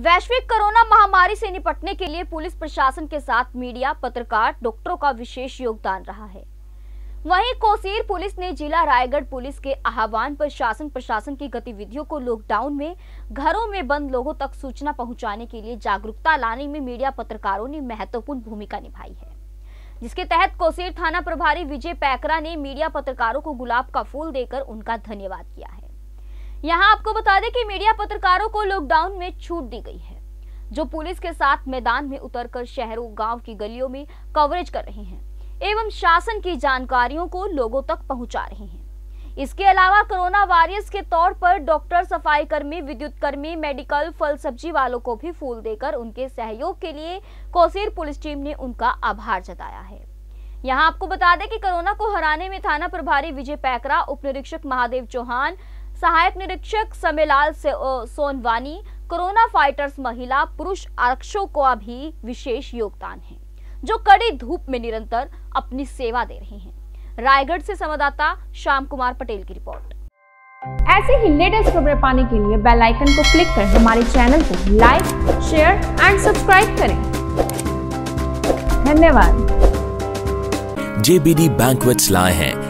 वैश्विक कोरोना महामारी से निपटने के लिए पुलिस प्रशासन के साथ मीडिया पत्रकार डॉक्टरों का विशेष योगदान रहा है। वहीं कोसीर पुलिस ने जिला रायगढ़ पुलिस के आह्वान पर शासन प्रशासन की गतिविधियों को लॉकडाउन में, घरों में बंद लोगों तक सूचना पहुँचाने के लिए जागरूकता लाने में मीडिया पत्रकारों ने महत्वपूर्ण भूमिका निभाई है। जिसके तहत कोसीर थाना प्रभारी विजय पैकरा ने मीडिया पत्रकारों को गुलाब का फूल देकर उनका धन्यवाद किया है। यहाँ आपको बता दें कि मीडिया पत्रकारों को लॉकडाउन में छूट दी गई है, जो पुलिस के साथ मैदान में उतरकर शहरों, गाँव की गलियों में कवरेज कर रहे हैं एवं शासन की जानकारियों को लोगों तक पहुँचा रहे हैं। इसके अलावा कोरोना वॉरियर्स के तौर पर डॉक्टर सफ़ाई कर्मी विद्युत कर्मी मेडिकल फल सब्ज़ी वालों को भी फूल देकर उनके सहयोग के लिए कोसीर पुलिस टीम ने उनका आभार जताया है। यहाँ आपको बता दें कि कोरोना को हराने में थाना प्रभारी विजय पैकरा उप निरीक्षक महादेव चौहान सहायक निरीक्षक समेलाल सोनवानी कोरोना फाइटर्स महिला पुरुष आरक्षकों का भी विशेष योगदान है जो कड़ी धूप में निरंतर अपनी सेवा दे रहे हैं। रायगढ़ से संवाददाता श्याम कुमार पटेल की रिपोर्ट। ऐसे ही लेटेस्ट खबरें पाने के लिए बेल आइकन को क्लिक कर हमारे चैनल को लाइक शेयर एंड सब्सक्राइब करें। धन्यवाद। JBD Banquets lie हैं।